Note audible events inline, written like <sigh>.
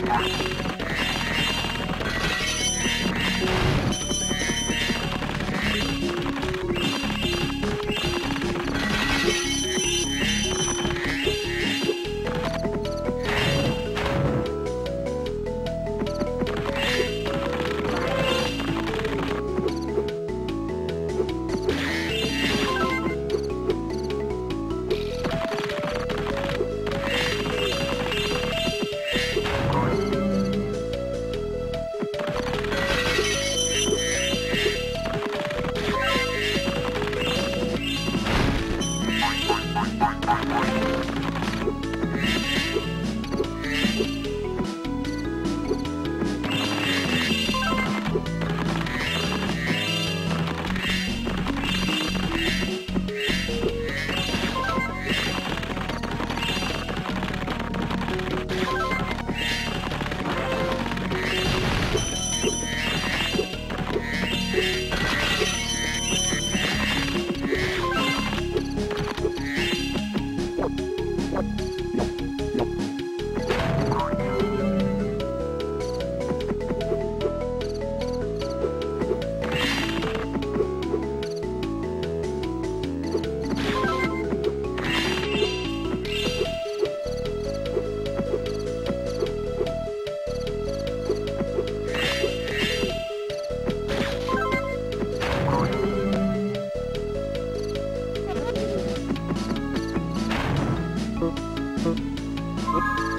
Bye. Whoop. <laughs>